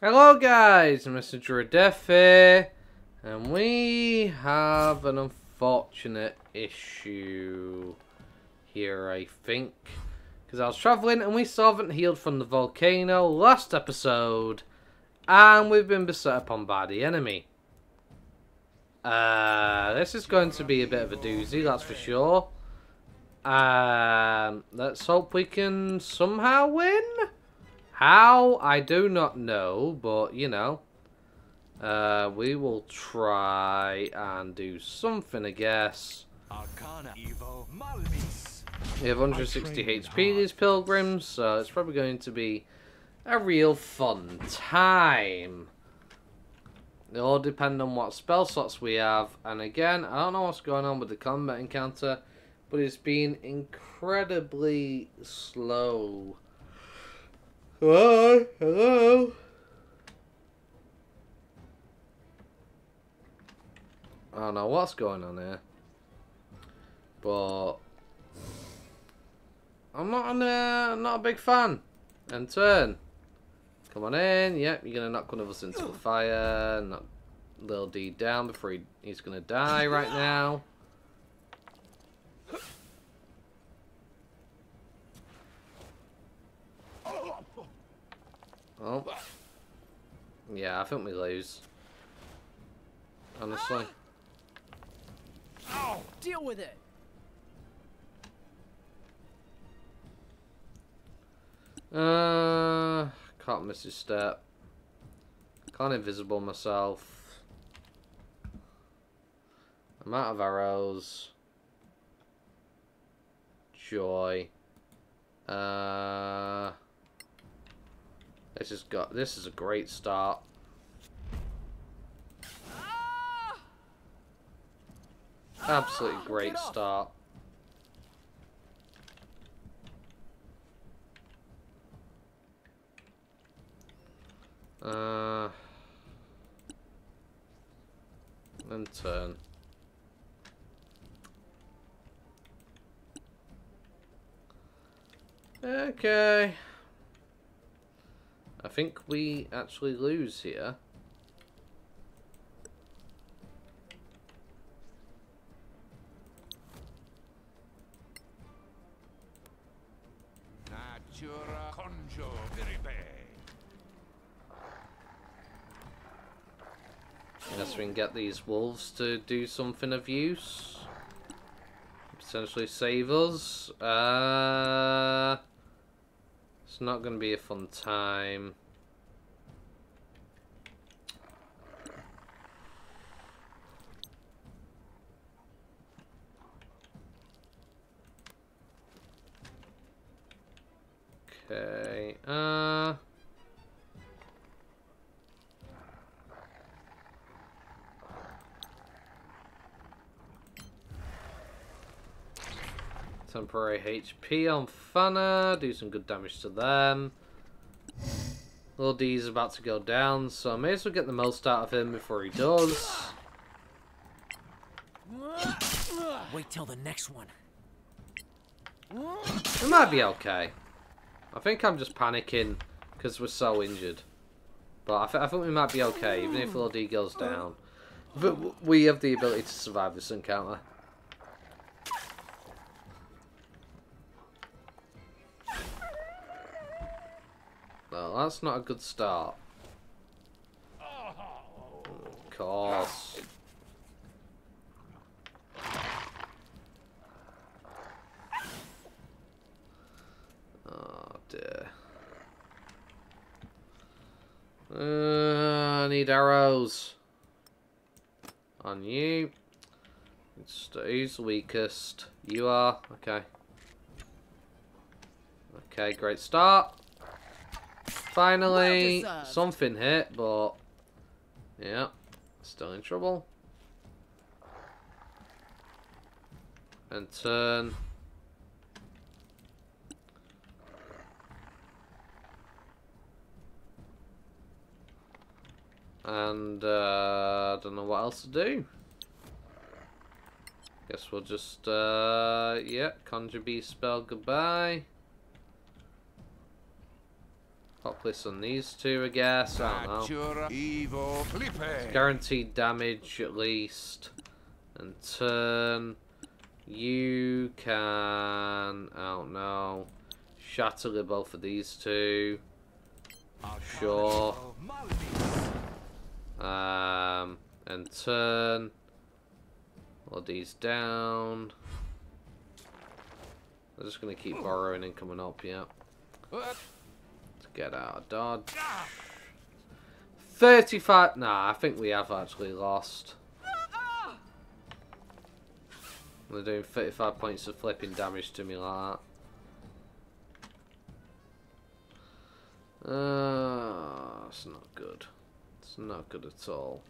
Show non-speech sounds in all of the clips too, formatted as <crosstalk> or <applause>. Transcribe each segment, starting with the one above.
Hello guys, Mr. here, and we have an unfortunate issue here, I think. Because I was travelling and we still haven't healed from the volcano last episode, and we've been beset upon by the enemy. Uh, this is going to be a bit of a doozy, that's for sure. Um, let's hope we can somehow win. How? I do not know, but, you know. Uh, we will try and do something, I guess. We have 160 HP, these pilgrims, so it's probably going to be a real fun time. It all depends on what spell slots we have, and again, I don't know what's going on with the combat encounter, but it's been incredibly slow. Hello? Hello? I don't know what's going on here. But I'm not an, uh, not a big fan. And turn. Come on in. Yep, you're gonna knock one of us into the fire. Knock little D down before he, he's gonna die right now. Oh. Yeah, I think we lose. Honestly. Oh, deal with it. Uh, can't miss his step. Can't invisible myself. I'm out of arrows. Joy. Uh, this has got. This is a great start. Absolutely great start. Uh, and turn. Okay. I think we actually lose here. Natura conjo. Unless we can get these wolves to do something of use. Potentially save us. Uh, it's not going to be a fun time. Okay. Uh... Temporary HP on Fana, do some good damage to them. Little D's about to go down, so I may as well get the most out of him before he does. Wait till the next one. It might be okay. I think I'm just panicking because we're so injured. But I, th I think we might be okay, even if Little D goes down. But we have the ability to survive this encounter. That's not a good start. Of course. Oh dear. Uh, I need arrows. On you. It's, who's weakest? You are? Okay. Okay, great start. Finally, Well something hit, but yeah, still in trouble. And turn. And uh, I don't know what else to do. Guess we'll just, uh, yeah, conjure beast spell goodbye. Pop this on these two, I guess. I don't know. Evo Guaranteed damage at least. And turn. You can. I don't know. Shatter both of these two. Sure. Um, and turn. All these down. I'm just gonna keep borrowing and coming up, yeah. Get out of dodge. 35. Nah, I think we have actually lost. They're doing 35 points of flipping damage to me like that. Uh, it's not good. It's not good at all.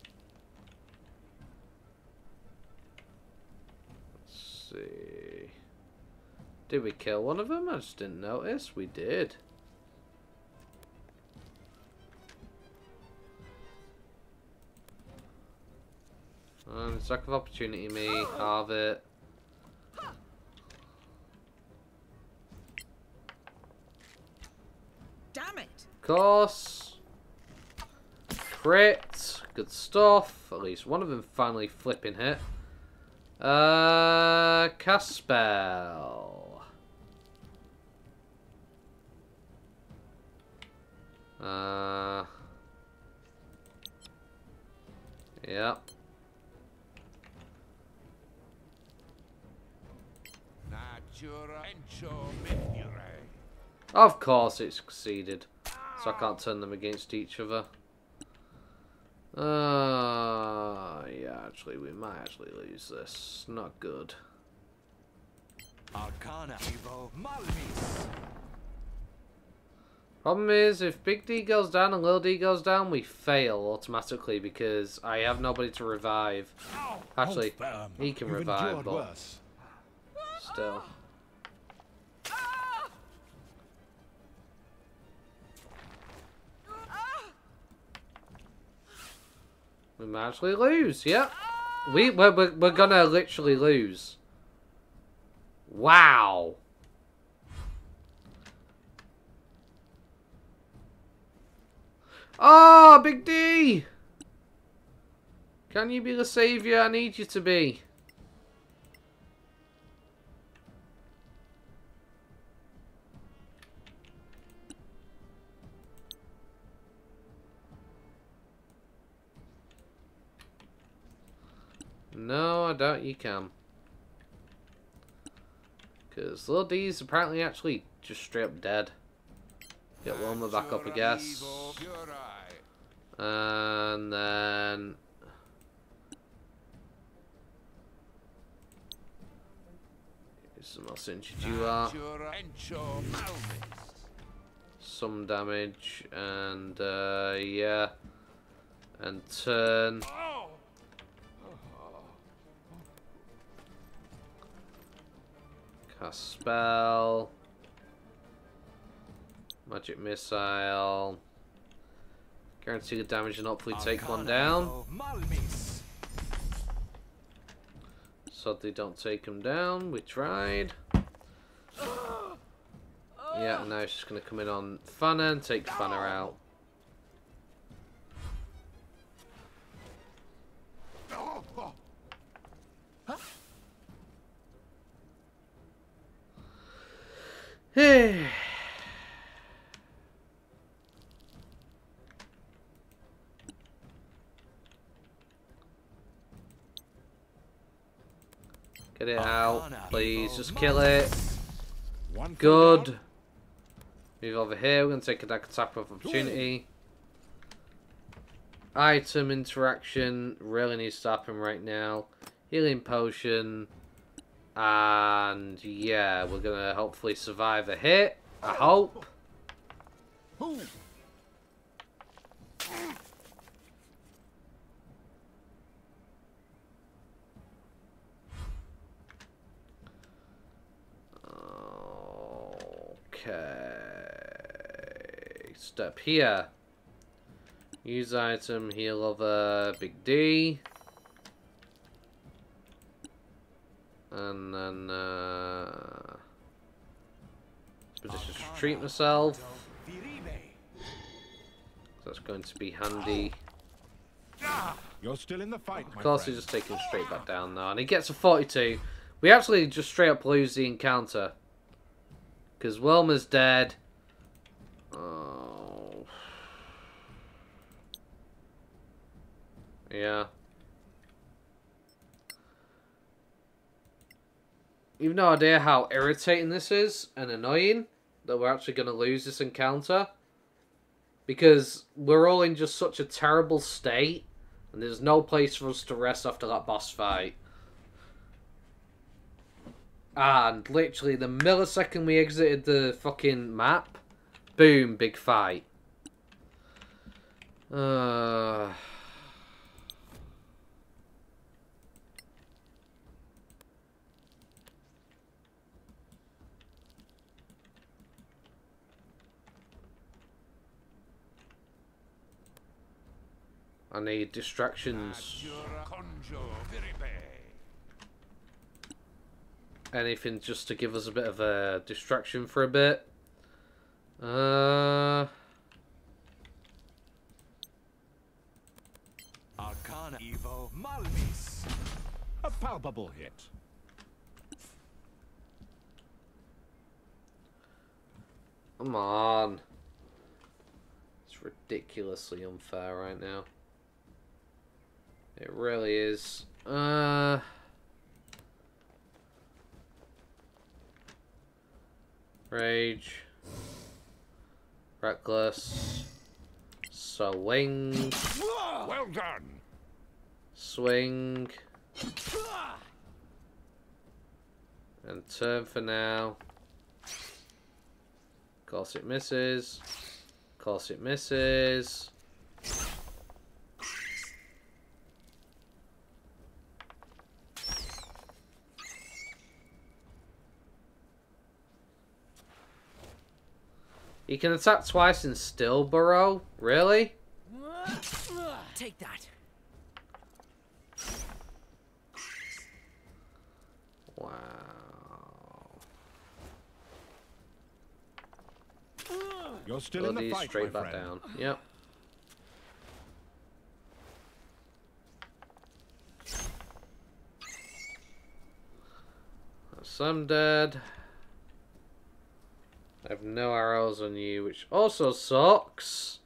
Let's see. Did we kill one of them? I just didn't notice. We did. And attack of opportunity me, have it. Damn it! course. Crit. Good stuff. At least one of them finally flipping hit. Uh, cast spell. Uh. Yep. Of course it succeeded. So I can't turn them against each other. Uh, yeah, actually, we might actually lose this. Not good. Arcana Evo Malmis. Problem is, if Big D goes down and Little D goes down, we fail automatically because I have nobody to revive. Actually, he can revive, but still. We might actually lose, yep. We, we're, we're, we're gonna literally lose. Wow. Oh, Big D! Can you be the saviour I need you to be? No, I doubt you can. Because Little D's apparently actually just straight up dead. Get Wilma back up, I guess. And then... Some Sinchijua. Natura Encho Malmis. Some damage. And, uh, yeah. And turn. Oh! Cast spell. Magic missile. Guarantee the damage and hopefully take one down. So they don't take him down. We tried. Yeah, now it's just going to come in on Fanner and take Fanner out. Hey. Get it out, Arcana please. Just kill it. Good. Move over here. We're going to take a attack of opportunity. Item interaction really needs to happen right now. Healing potion. And yeah, we're going to hopefully survive a hit. I hope. Okay. Step here. Use item, heal over Big D. And then, uh... Position to treat myself. That's going to be handy. You're still in the fight, my Of course, friend. he's just taking straight back down now. And he gets a 42. We actually just straight up lose the encounter. Because Wilma's dead. Oh. Yeah. You've no idea how irritating this is and annoying that we're actually going to lose this encounter. Because we're all in just such a terrible state and there's no place for us to rest after that boss fight. And literally the millisecond we exited the fucking map, boom, big fight. Uh... I need distractions. Natura conjo viribe. Anything just to give us a bit of a distraction for a bit. Uh, Arcana Evo Malmis. A palpable hit. come on. It's ridiculously unfair right now. It really is. Uh. Rage. Reckless. Swing. Well done. Swing. And turn for now. Course it misses. Course it misses. You can attack twice and still burrow? Really? Take that. Wow. You're still in the fight, straight my back friend. down. Yep. Some dead. I have no arrows on you, which also sucks.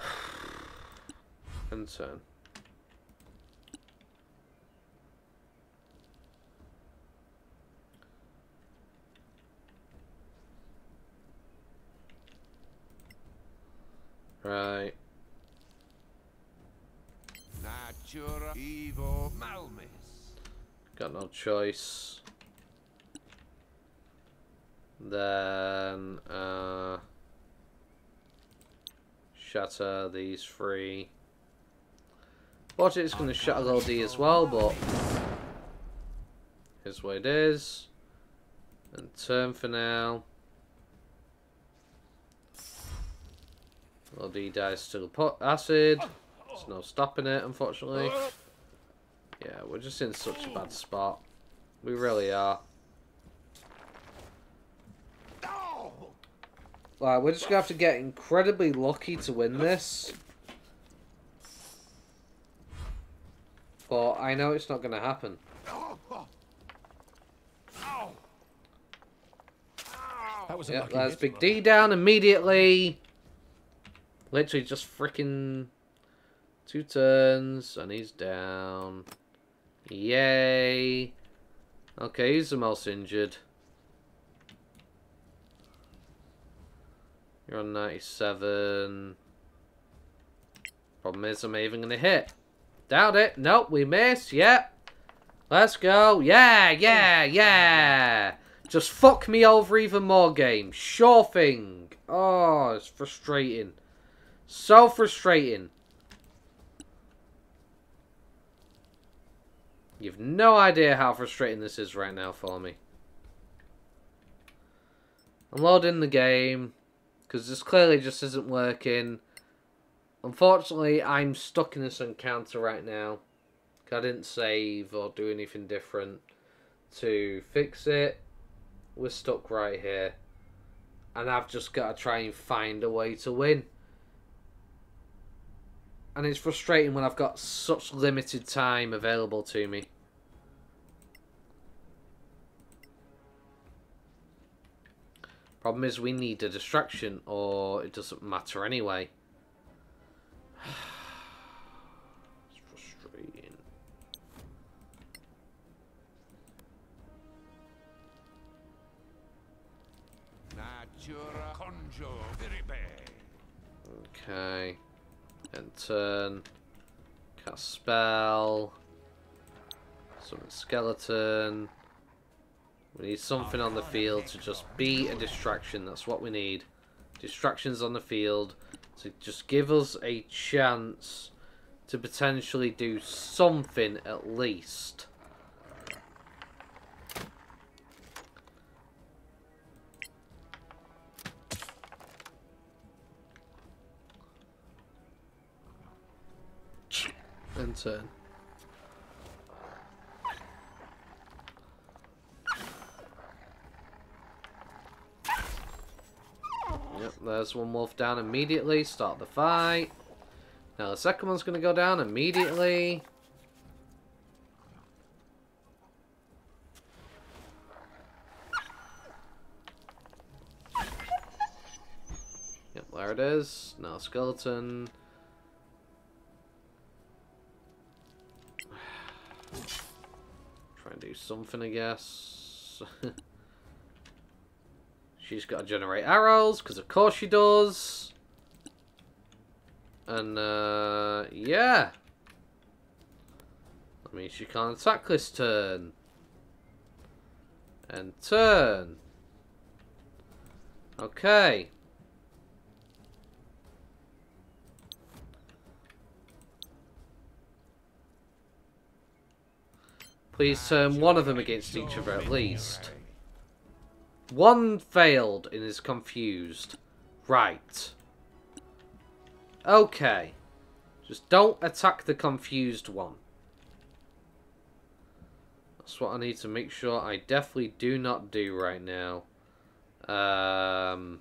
<sighs> Turn. Right. Natura Evo Malmis. Got no choice. Then, uh, shatter these three. Watch it's going to shatter LD as well, but here's what it is. And turn for now. LD dies to the acid. There's no stopping it, unfortunately. Yeah, we're just in such a bad spot. We really are. Like, we're just gonna have to get incredibly lucky to win this. But I know it's not gonna happen. That was a Yep, lucky that's. Big D down immediately. Literally just freaking two turns and he's down. Yay. Okay, he's the most injured. You're on 97. Problem is, I'm even going to hit. Doubt it. Nope, we miss. Yep. Let's go. Yeah, yeah, yeah. Just fuck me over even more, game. Sure thing. Oh, it's frustrating. So frustrating. You've no idea how frustrating this is right now for me. I'm loading the game. Because this clearly just isn't working. Unfortunately, I'm stuck in this encounter right now. I didn't save or do anything different to fix it. We're stuck right here. And I've just got to try and find a way to win. And it's frustrating when I've got such limited time available to me. Problem is we need a distraction or it doesn't matter anyway. <sighs> it's frustrating. Okay. And turn. Cast spell. Summon skeleton. We need something on the field to just be a distraction. That's what we need. Distractions on the field to just give us a chance to potentially do something at least. End turn. Yep, there's one wolf down immediately. Start the fight. Now the second one's going to go down immediately. Yep, there it is. Now skeleton. <sighs> Try and do something, I guess. <laughs> She's got to generate arrows, because of course she does. And, uh, yeah. I mean, she can't attack this turn. And turn. Okay. Please turn one of them against each other at least. One failed and is confused. Right. Okay. Just don't attack the confused one. That's what I need to make sure I definitely do not do right now. Um,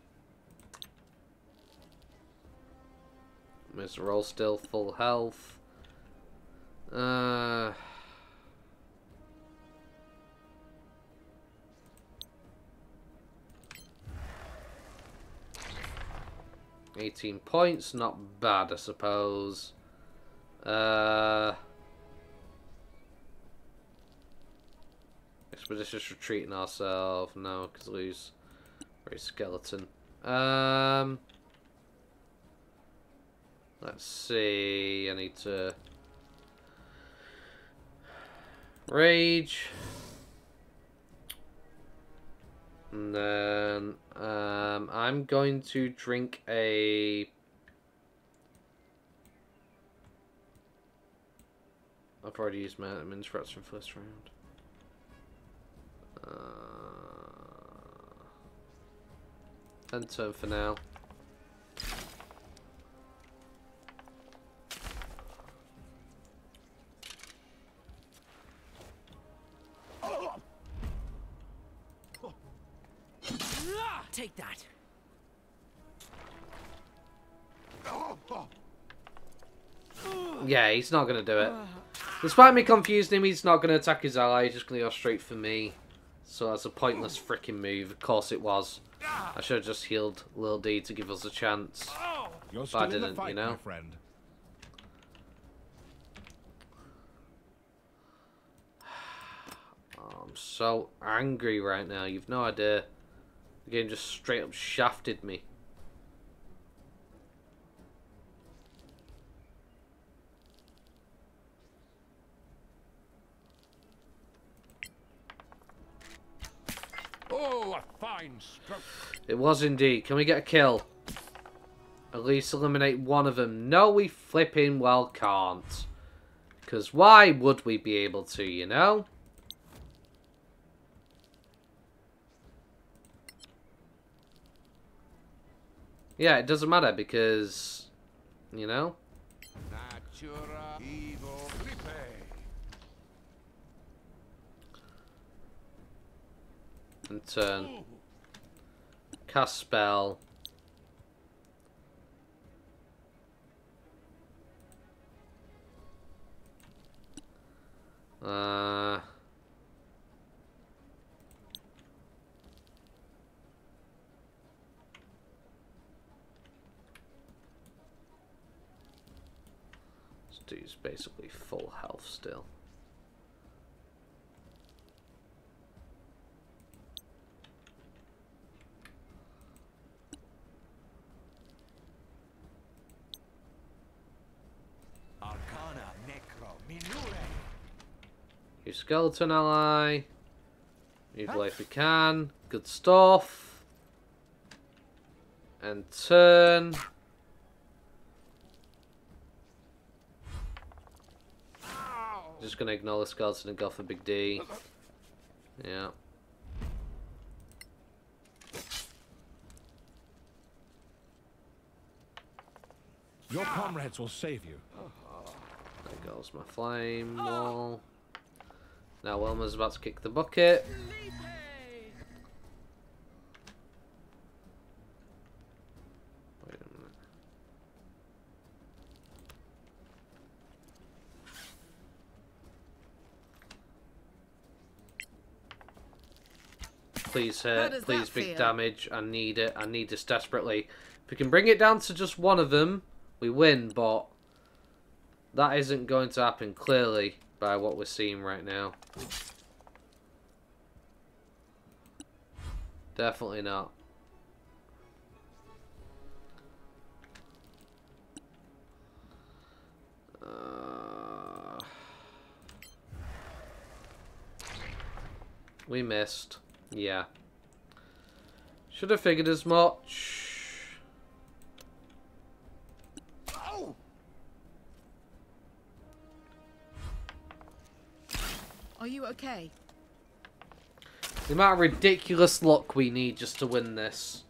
Mr. Roll still full health. Uh... 18 points, not bad, I suppose. Uh, expeditious retreating ourselves. No, because lose. Very skeleton. Um, let's see. I need to rage. And then um, I'm going to drink a... I've already used my admin threats from first round. Uh, end turn for now. Yeah, he's not going to do it. Despite me confusing him, he's not going to attack his ally. He's just going to go straight for me. So that's a pointless freaking move. Of course it was. I should have just healed Lil D to give us a chance. You're But I didn't, fight, you know? friend. <sighs> Oh, I'm so angry right now. You've no idea. The game just straight up shafted me. Oh, a fine stroke. It was indeed. Can we get a kill? At least eliminate one of them. No, we flipping well can't. Because why would we be able to, you know? Yeah, it doesn't matter because, you know, Natura Evo and turn. Cast spell. Uh, this dude's basically full health still. Your skeleton ally. Evil if we can. Good stuff. And turn. Just gonna ignore the skeleton and go for big D. Yeah. Your comrades will save you. There goes my flame wall. Now Wilma's about to kick the bucket. Wait a minute. Please uh, How hit, please big feel? damage. I need it. I need this desperately. If we can bring it down to just one of them, we win, but that isn't going to happen clearly by what we're seeing right now. Definitely not. Uh, we missed. Yeah. Should have figured as much. Are you okay? The amount of ridiculous luck we need just to win this.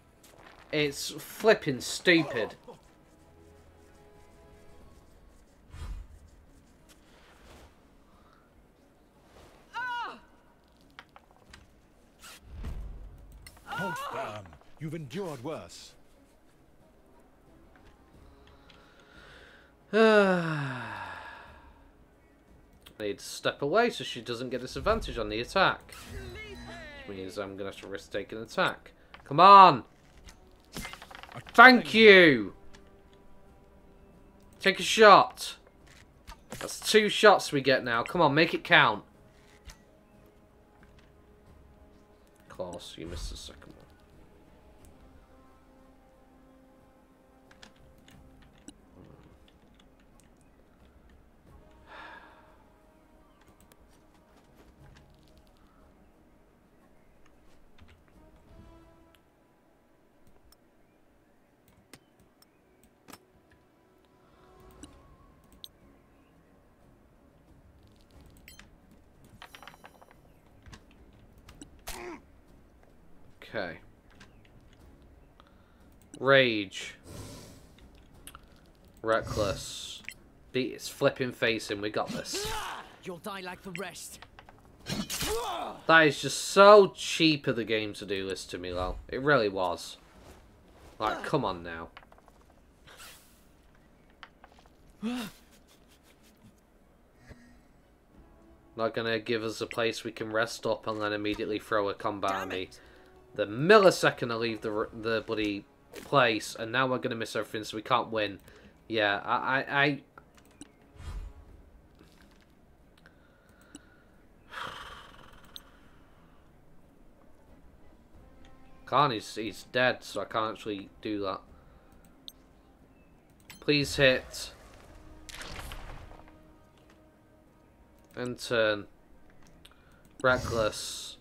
It's flipping stupid. Hold firm. You've endured worse. <sighs> <sighs> <sighs> I need to step away so she doesn't get disadvantage on the attack. Which means I'm going to have to risk taking an attack. Come on! Thank you! Take a shot. That's two shots we get now. Come on, make it count. Of course, you missed the second Okay. Rage. Reckless. Beat its flipping face in. We got this. You'll die like the rest. That is just so cheap of the game to do this to me, lol. It really was. Like, come on now. Not gonna give us a place we can rest up and then immediately throw a combat at me. The millisecond I leave the the bloody place, and now we're gonna miss everything, so we can't win. Yeah, I, I, I Khan is he's dead, so I can't actually do that. Please hit. And turn. Reckless.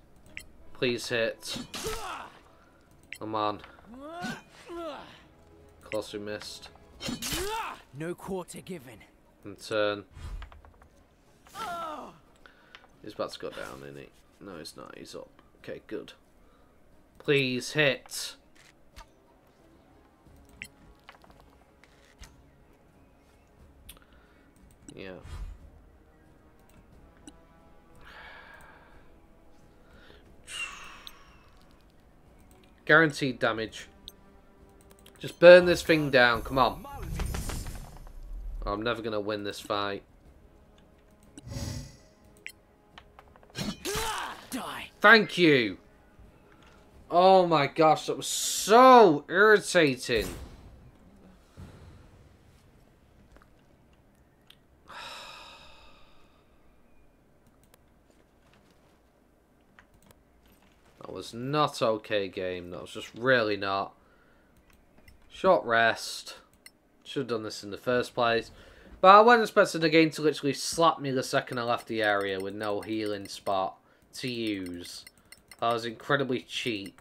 Please hit. Come on. Close we missed. No quarter given. And turn. He's about to go down, isn't he? No, he's not. He's up. Okay, good. Please hit. Yeah. Guaranteed damage. Just burn this thing down. Come on. I'm never going to win this fight. Die. Thank you. Oh my gosh, that was so irritating. Was not okay, game. That was just really not. Short rest. Should have done this in the first place. But I wasn't expecting the game to literally slap me the second I left the area with no healing spot to use. That was incredibly cheap.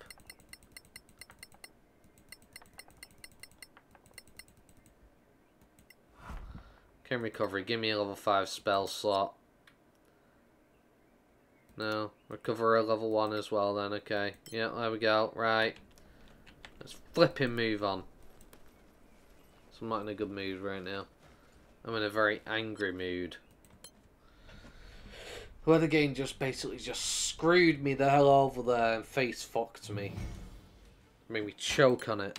Can recovery. Give me a level 5 spell slot. No. Recover a level 1 as well then. Okay. Yeah, there we go. Right. Let's flip flipping move on. So I'm not in a good mood right now. I'm in a very angry mood. Where the game just basically just screwed me the hell over there and face fucked me. Made me choke on it.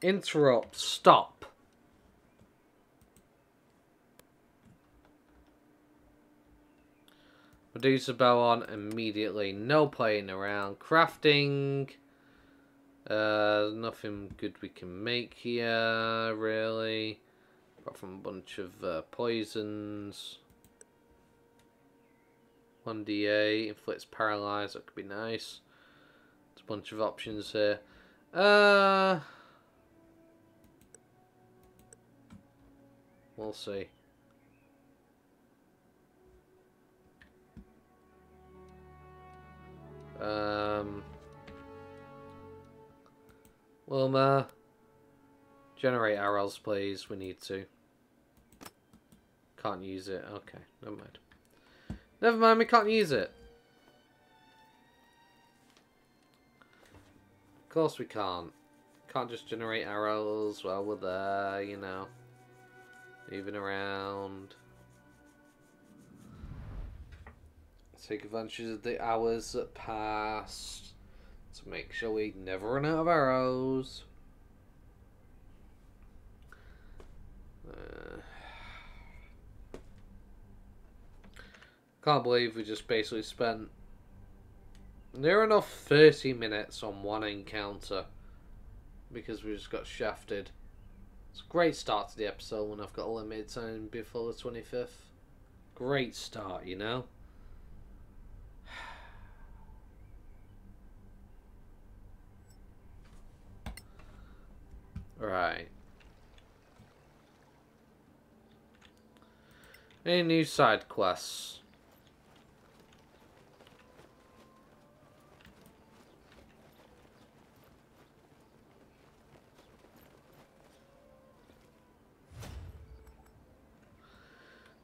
Interrupt. Stop. Medusa bow on immediately. No playing around. Crafting. Uh, nothing good we can make here, really. Apart from a bunch of uh, poisons. 1da, inflicts paralyze, that could be nice. There's a bunch of options here. Uh, we'll see. Um, Wilma, generate arrows, please. We need to. Can't use it. Okay, never mind. Never mind, we can't use it. Of course we can't. Can't just generate arrows while we're there, you know. Moving around. Take advantage of the hours that passed to make sure we never run out of arrows. Uh, can't believe we just basically spent near enough 30 minutes on one encounter because we just got shafted. It's a great start to the episode when I've got a limited time before the 25th. Great start, you know? Right. Any new side quests?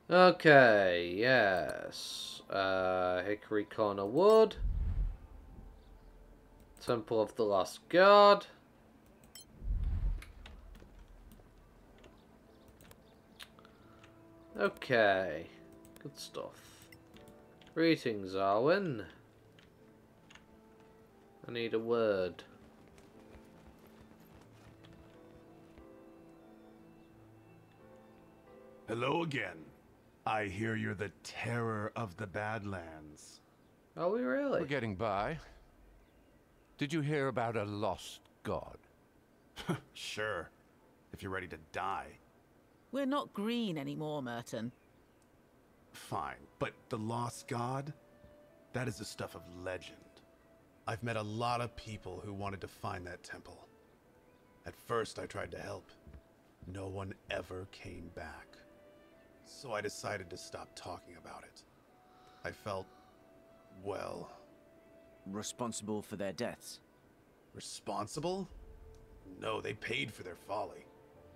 Okay, yes. Uh, Hickory Corner Wood. Temple of the Lost God. Okay, good stuff. Greetings, Arwen. I need a word. Hello again. I hear you're the terror of the Badlands. Are we really? We're getting by. Did you hear about a lost god? <laughs> Sure, if you're ready to die. We're not green anymore, Merton. Fine, but the lost god? That is the stuff of legend. I've met a lot of people who wanted to find that temple. At first, I tried to help. No one ever came back. So I decided to stop talking about it. I felt, well, Responsible for their deaths. responsible? No, they paid for their folly.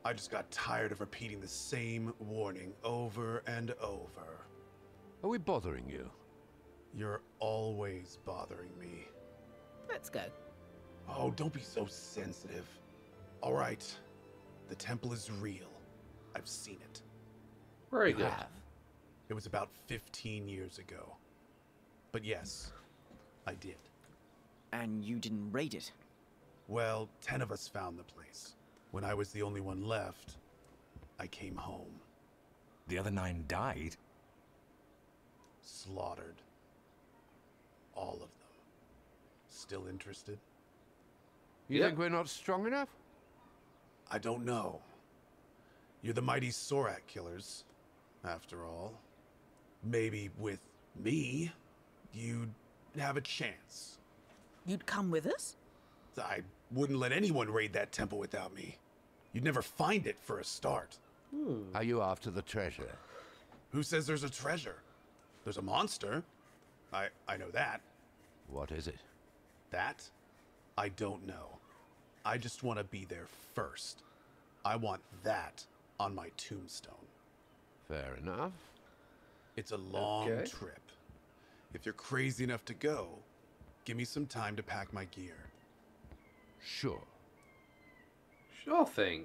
I just got tired of repeating the same warning over and over. Are we bothering you? You're always bothering me. Let's go. Oh, don't be so sensitive. All right, the temple is real. I've seen it. Very You good. have. It was about 15 years ago. But yes, I did. And you didn't raid it? Well, 10 of us found the place. When I was the only one left, I came home, The other nine died. slaughtered. All of them. Still interested? You Yep. think we're not strong enough? I don't know. You're the mighty Sorak killers, after all. Maybe with me, you'd have a chance. You'd come with us? I wouldn't let anyone raid that temple without me. You'd never find it for a start. Hmm. Are you after the treasure? Who says there's a treasure? There's a monster. I I know that. What is it? That I don't know. I just want to be there first. I want that on my tombstone. Fair enough. It's a long Okay. trip. If you're crazy enough to go, give me some time to pack my gear. Sure. Sure thing.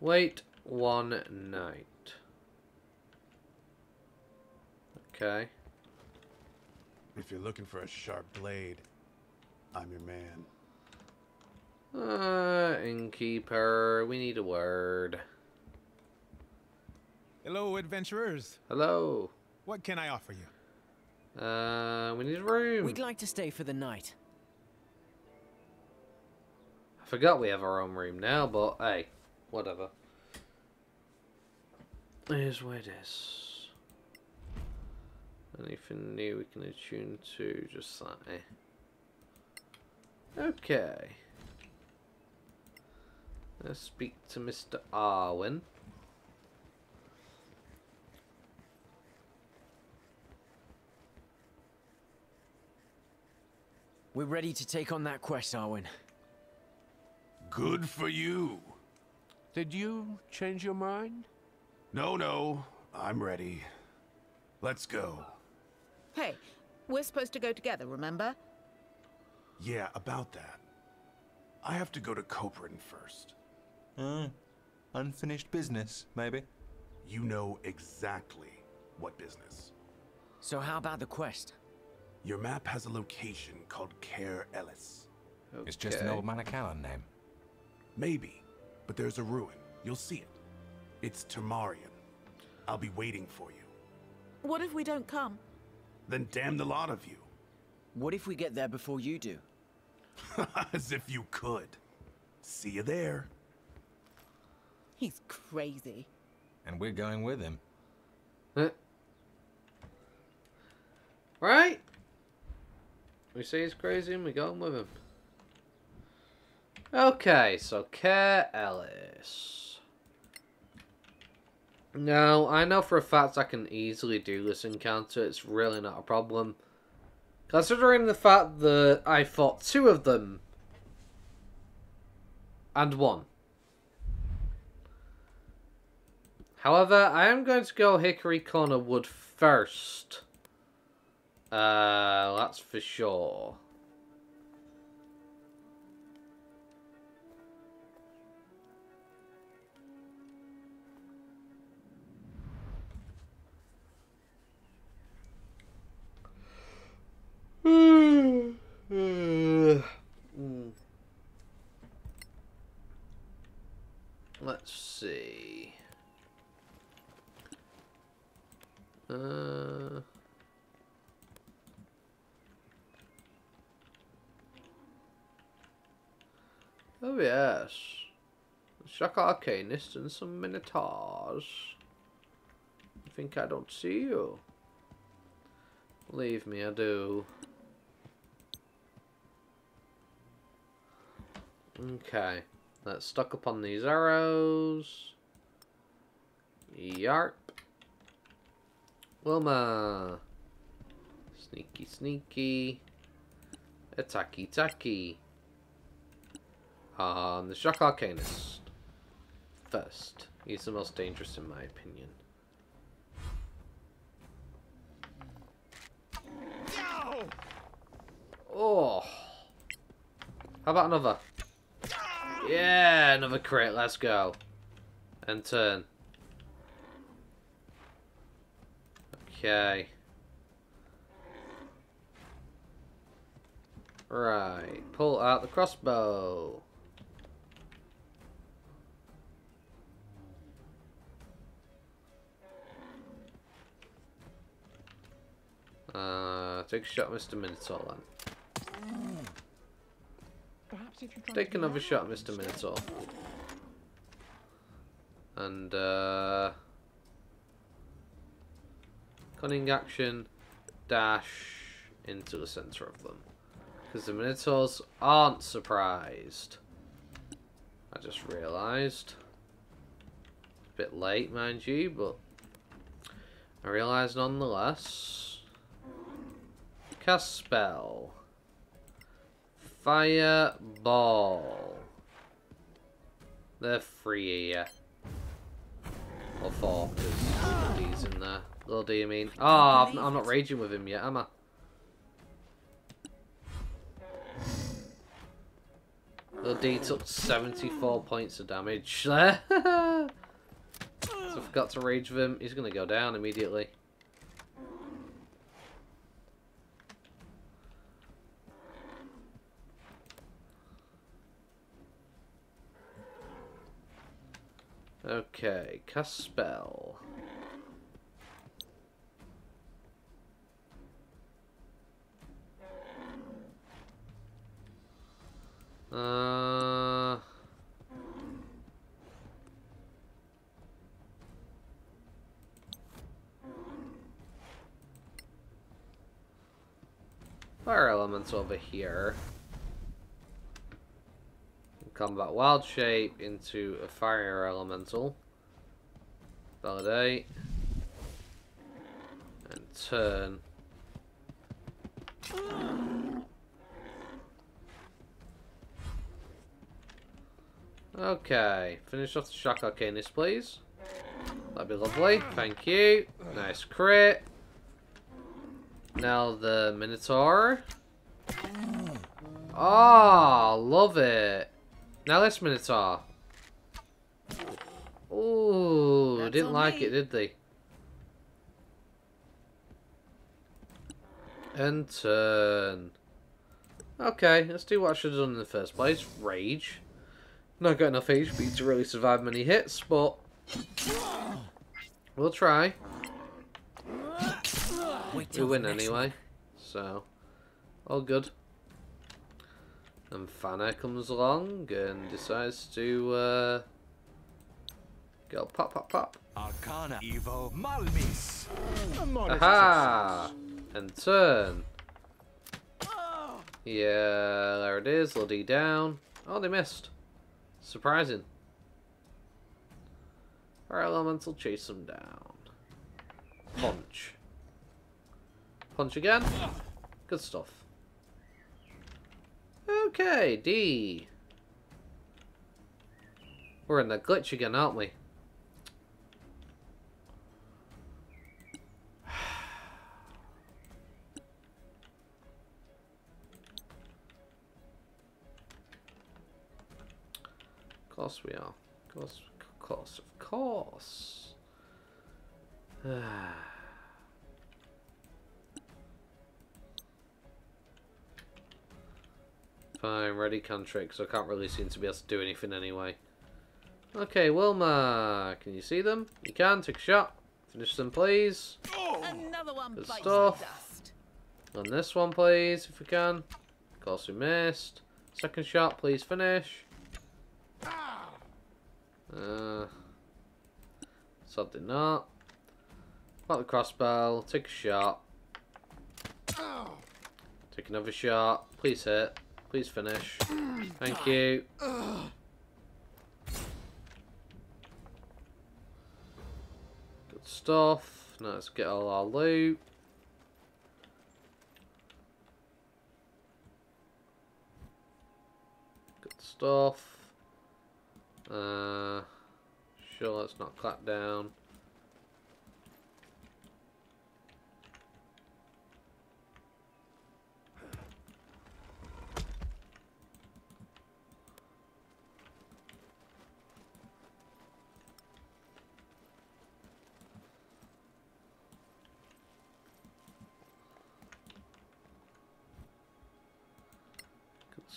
Wait one night. Okay. If you're looking for a sharp blade, I'm your man. Uh, innkeeper, we need a word. Hello, adventurers. Hello. What can I offer you? Uh, we need a room. We'd like to stay for the night. Forgot we have our own room now, but hey, whatever. Here's where it is. Anything new we can attune to? Just that. Eh? Okay. Let's speak to Mr. Arwen. We're ready to take on that quest, Arwen. Good for you. Did you change your mind? No, no, I'm ready. Let's go. Hey, we're supposed to go together, remember? Yeah, about that. I have to go to Coparann first. Uh, unfinished business, maybe. You know exactly what business. So how about the quest? Your map has a location called Care Ellis. It's just an old Manacalon name. Maybe, but there's a ruin. You'll see it. It's Tamarian. I'll be waiting for you. What if we don't come? Then damn the lot of you. What if we get there before you do? <laughs> As if you could. See you there. He's crazy. And we're going with him. Huh. Right? We say he's crazy and we go with him. Okay, so Care Ellis. Now, I know for a fact I can easily do this encounter. It's really not a problem. Considering the fact that I fought two of them and won. However, I am going to go Hickory Corner Wood first. Uh, that's for sure. <sighs> Let's see. Uh. Oh yes. Shock Arcanist and some Minotaurs. I think I don't see you. Believe me, I do. Okay. Let's stock up on these arrows. Yarp. Wilma. Sneaky, sneaky. Attacky, tacky. Um, the Shock Arcanist. First. He's the most dangerous in my opinion. Oh. How about another? Yeah, another crit. Let's go. And turn. Okay. Right. Pull out the crossbow. Uh, take a shot, Mr. Minotaur then. Take another shot, Mr. Minotaur. And, uh... Cunning action, dash into the center of them. Because the Minotaurs aren't surprised. I just realised. A bit late, mind you, but I realise nonetheless. Cast spell. Fireball. They're here. Or four, because D's in there. Little D, I mean. Oh, I'm, I'm not raging with him yet, am I? Little D took 74 points of damage there. <laughs> so I forgot to rage with him. He's going to go down immediately. Okay, cast spell. Uh... Fire elements over here. Combat wild shape into a fire elemental. Validate. And turn. Okay, finish off the shock arcanist, please. That'd be lovely. Thank you. Nice crit. Now the Minotaur. Ah, oh, love it. Now this Minotaur. Ooh, That's didn't like me. it, did they? And turn. Okay, let's do what I should have done in the first place. Rage. Not got enough HP to really survive many hits, but we'll try. Wait We win anyway, so all good. And Fana comes along and decides to uh, go pop, pop, pop. Arcana Evo Malmis. Aha! And turn. Yeah, there it is. Little D down. Oh, they missed. Surprising. Fire elemental chase them down. Punch. Punch again. Good stuff. Okay, D. We're in the glitch again, aren't we? <sighs> Of course we are. Of course, of course, of course. <sighs> Ah. Fine, ready country, because I can't really seem to be able to do anything anyway. Okay, Wilma, can you see them? You can, take a shot. Finish them, please. Another one Good stuff. dust. On this one, please, if we can. Of course, we missed. Second shot, please finish. Uh, sadly not. Pop the crossbow, take a shot. Take another shot. Please hit. Please finish. Thank you. Good stuff. Now let's get all our loot. Good stuff. Uh, sure, let's not clap down.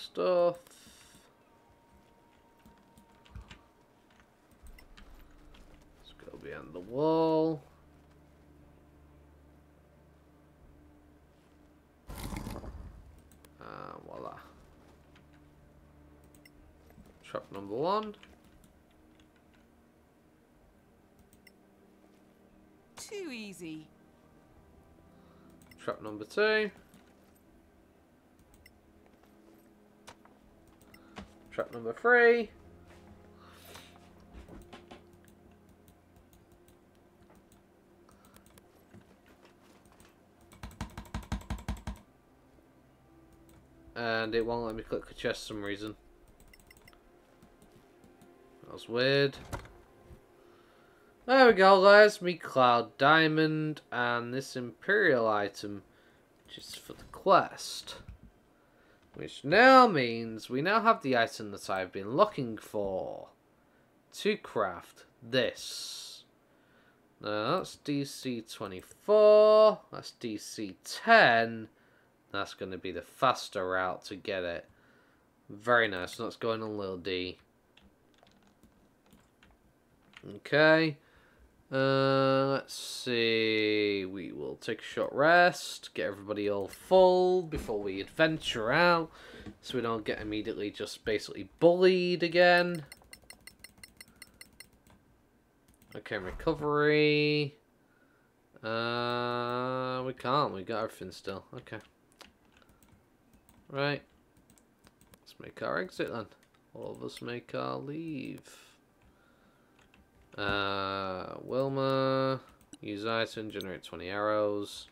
Stuff. Let's go behind the wall. And voila. Trap number one. Too easy. Trap number two. Number three. And it won't let me click the chest for some reason. That was weird. There we go, there's me Cloud Diamond and this Imperial item, just for the quest. Which now means we now have the item that I've been looking for to craft this. Now that's DC 24, that's DC 10, that's going to be the faster route to get it. Very nice, so that's going on little D. Okay. Uh, let's see. We will take a short rest, get everybody all full before we adventure out, so we don't get immediately just basically bullied again. Okay, recovery. Uh, we can't. We got everything still. Okay. Right. Let's make our exit then. All of us make our leave. Uh, Wilma, use item, generate 20 arrows.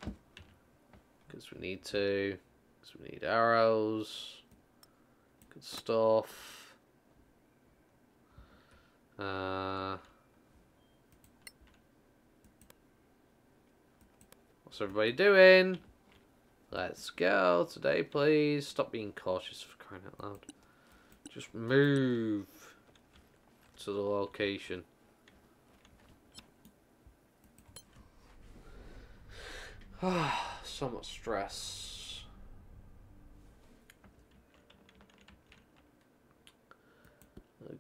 Because we need to. Because we need arrows. Good stuff. Uh, what's everybody doing? Let's go today, please. Stop being cautious for crying out loud. Just move to the location. <sighs> so much stress.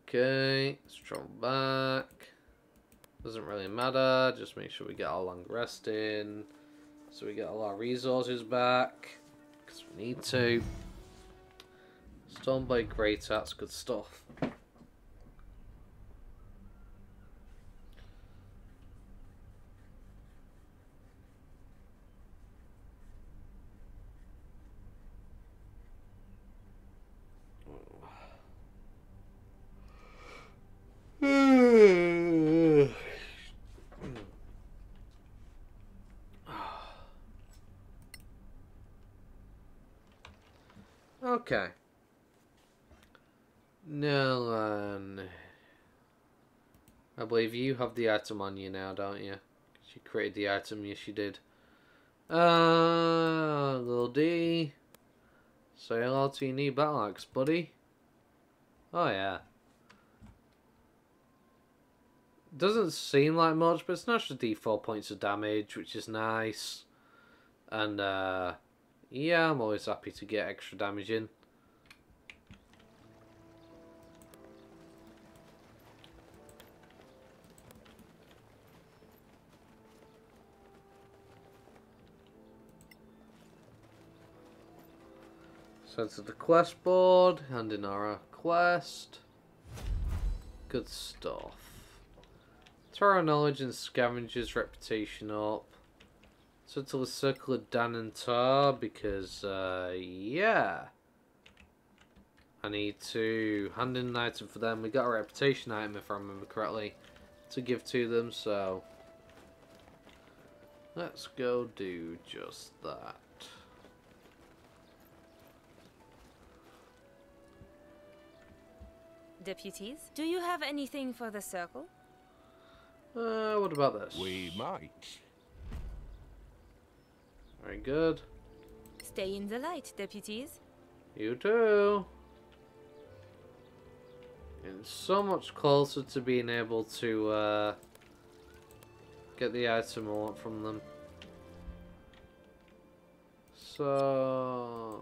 Okay, let's travel back. Doesn't really matter, just make sure we get our long rest in. So we get all our resources back. Because we need to. Stoneblade Great, that's good stuff. Okay. Nolan. I believe you have the item on you now, don't you? She created the item, yes you did. Uh, little D. Say hello to your new battle axe, buddy. Oh yeah. Doesn't seem like much, but it's not just D4 points of damage, which is nice. And, uh, yeah, I'm always happy to get extra damage in. So to the quest board, hand in our quest. Good stuff. Our knowledge and scavengers reputation up. So to the circle of Danantar because uh, yeah. I need to hand in an item for them. We got a reputation item if I remember correctly to give to them, so let's go do just that. Deputies, do you have anything for the circle? Uh, what about this? We might. Very good. Stay in the light, deputies. You too. And so much closer to being able to uh, get the item I want from them. So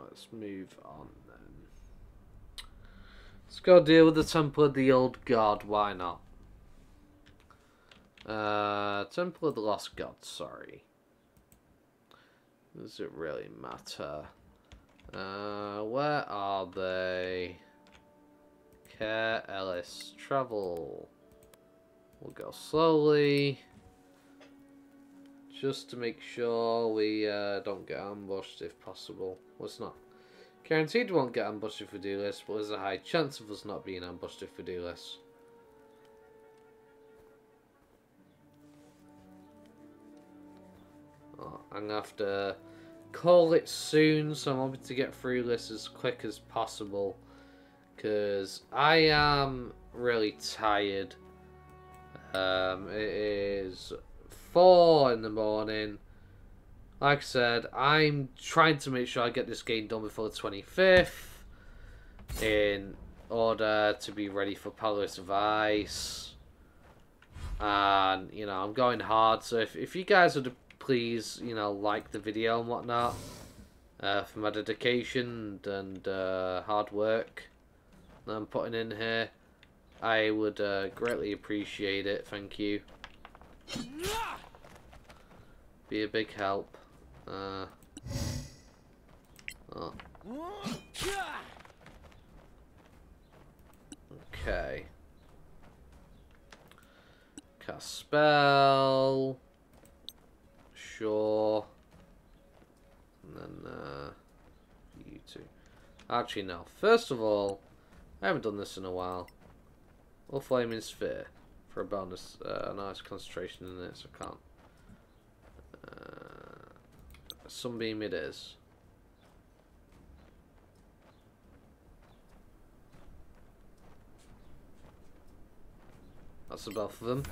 let's move on then. Let's go deal with the Temple of the Old God, why not? Uh, Temple of the Lost God, sorry. Does it really matter? Uh, where are they? Care Ellis. Travel. We'll go slowly. Just to make sure we uh, don't get ambushed if possible. Well, not guaranteed we won't get ambushed if we do this, but there's a high chance of us not being ambushed if we do this. I'm going to have to call it soon, so I'm hoping to get through this as quick as possible. Because I am really tired. Um, it is 4 in the morning. Like I said, I'm trying to make sure I get this game done before the 25th. In order to be ready for Palace of Ice. And, you know, I'm going hard. So if, if you guys would please, you know, like the video and whatnot. Uh, for my dedication and uh, hard work that I'm putting in here. I would uh, greatly appreciate it. Thank you. Be a big help. Uh, oh. Okay. Cast spell. Sure. And then, uh, you two. Actually, no. First of all, I haven't done this in a while. All Flaming Sphere for a bonus, uh, a nice concentration in it, so I can't. Uh, Sunbeam it is. That's the both of them.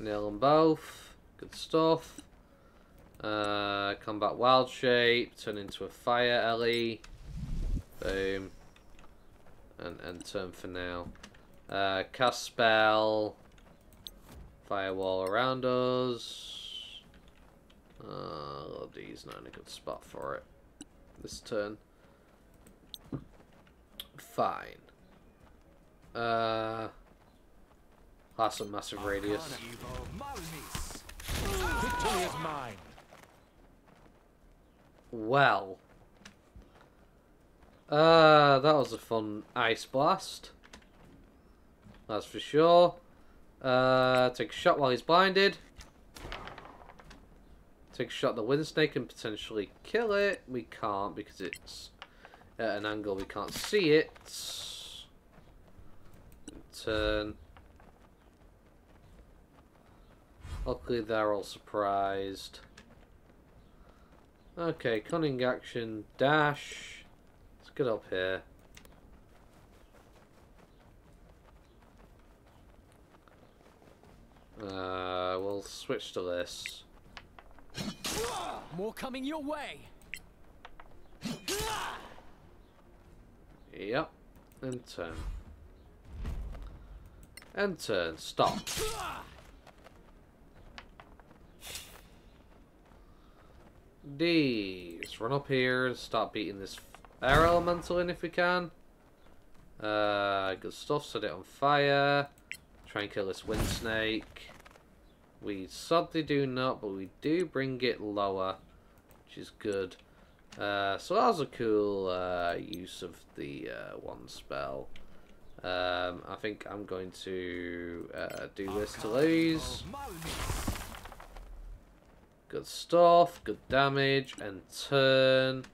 Nail them both. Good stuff. Uh, combat wild shape. Turn into a fire Ellie. Boom. And end turn for now. Uh, cast spell. Firewall around us. Uh, D's not in a good spot for it. This turn. Fine. Uh, that's a massive radius. Well. Uh, that was a fun ice blast. That's for sure. Uh, take a shot while he's blinded. Take a shot at the wind snake and potentially kill it. We can't because it's at an angle we can't see it. Turn. Luckily they're all surprised. Okay, cunning action, dash. Let's get up here. Uh, we'll switch to this. More coming your way. Yep. And turn. And turn. Stop. D. Run up here and start beating this air elemental in if we can. Uh, good stuff. Set it on fire. Try and kill this wind snake. We sadly do not, but we do bring it lower, which is good. Uh, so that was a cool uh, use of the uh, one spell. Um, I think I'm going to uh, do this to lose. Good stuff, good damage, and turn.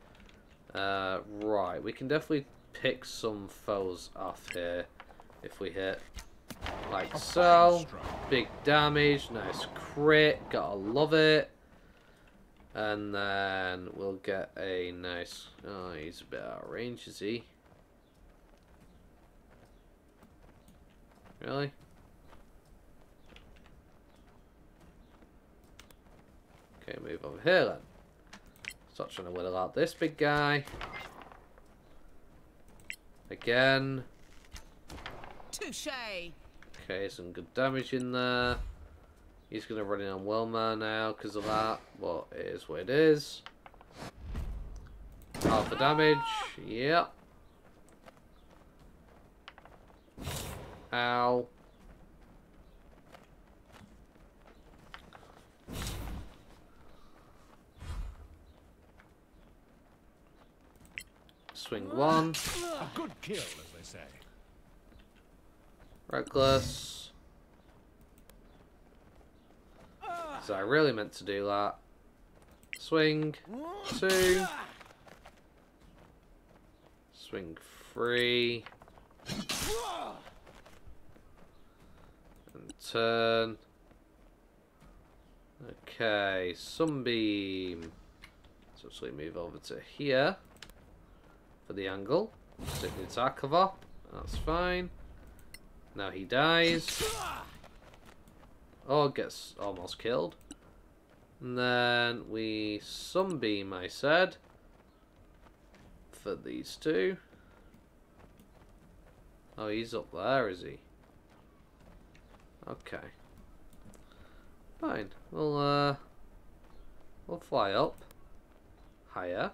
Uh, right, we can definitely pick some foes off here if we hit. Like so. Big damage, nice crit, gotta love it. And then we'll get a nice... Oh, he's a bit out of range, is he? Really? Okay, move over here then. Start trying to whittle out this big guy. Again. Touche. Okay, some good damage in there. He's going to run in on Wilmer now because of that. Well, it is what it is. Half the damage. Yep. Ow. Swing one. A good kill, as they say. Reckless. So I really meant to do that. Swing. Two. Swing three. And turn. Okay, sunbeam. So actually move over to here for the angle. The attack cover. That's fine. Now he dies. Oh, gets almost killed. And then we sunbeam, I said. For these two. Oh, he's up there, is he? Okay. Fine. We'll, uh... We'll fly up. Higher.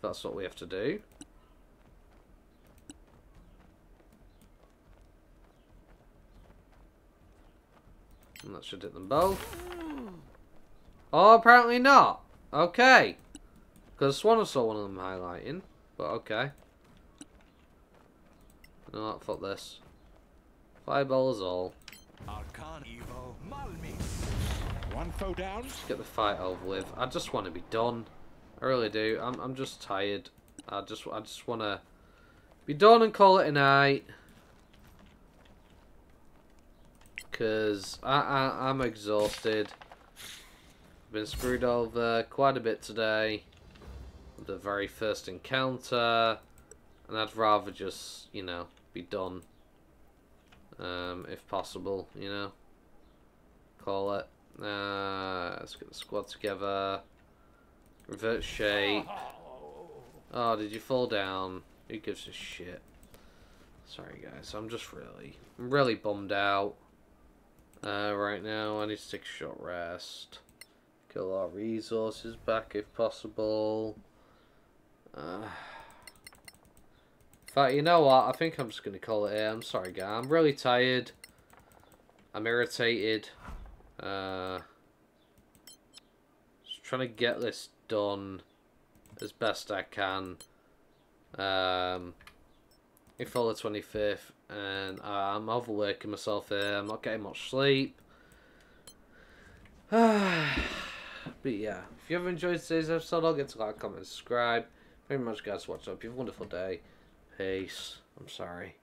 That's what we have to do. And that should hit them both. Oh, apparently not. Okay. Because Swan saw one of them highlighting. But okay. No, fuck this. Fireball is all. One foe down. Get the fight over with. I just want to be done. I really do. I'm, I'm just tired. I just, I just want to be done and call it a night. Because I, I, I'm exhausted. Been screwed over quite a bit today. The very first encounter. And I'd rather just, you know, be done. Um, if possible, you know. Call it. Uh, let's get the squad together. Revert shape. Oh, did you fall down? Who gives a shit? Sorry guys, I'm just really, really bummed out. Uh, right now, I need to take a short rest. Lot of resources back if possible. Uh, in fact, you know what? I think I'm just going to call it here. I'm sorry, guy. I'm really tired. I'm irritated. Uh, just trying to get this done as best I can. Um, before the 25th, and uh, I'm overworking myself here. I'm not getting much sleep. <sighs> but yeah, if you ever enjoyed today's episode, I'll get to like, comment, subscribe. Very much, guys, watching. Hope you have a wonderful day. Peace. I'm sorry.